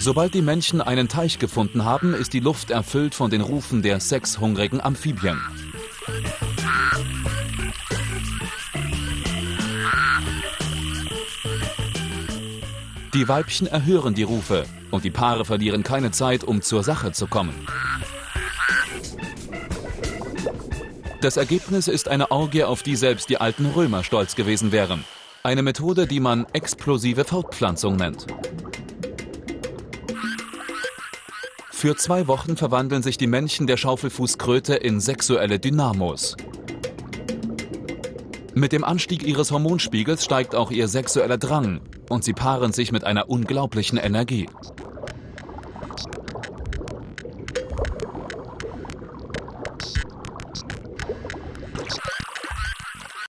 Sobald die Männchen einen Teich gefunden haben, ist die Luft erfüllt von den Rufen der sexhungrigen Amphibien. Die Weibchen erhören die Rufe und die Paare verlieren keine Zeit, um zur Sache zu kommen. Das Ergebnis ist eine Orgie, auf die selbst die alten Römer stolz gewesen wären. Eine Methode, die man explosive Fortpflanzung nennt. Für zwei Wochen verwandeln sich die Männchen der Schaufelfußkröte in sexuelle Dynamos. Mit dem Anstieg ihres Hormonspiegels steigt auch ihr sexueller Drang und sie paaren sich mit einer unglaublichen Energie.